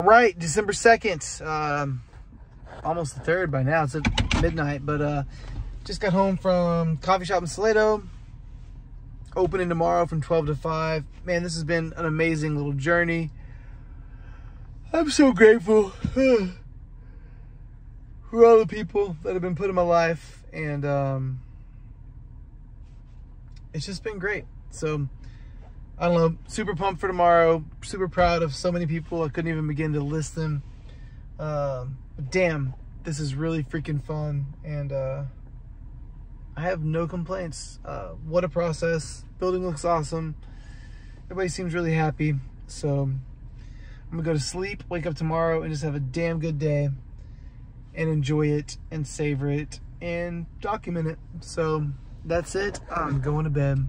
All right, December 2nd, um, almost the 3rd by now. It's at midnight, but uh, just got home from coffee shop in Salado. Opening tomorrow from 12 to 5. Man, this has been an amazing little journey. I'm so grateful for all the people that have been put in my life. And um, it's just been great. So, I don't know, super pumped for tomorrow. Super proud of so many people. I couldn't even begin to list them. Um, damn, this is really freaking fun. And uh, I have no complaints. Uh, what a process. Building looks awesome. Everybody seems really happy. So I'm gonna go to sleep, wake up tomorrow, and just have a damn good day and enjoy it and savor it and document it. So that's it. I'm going to bed.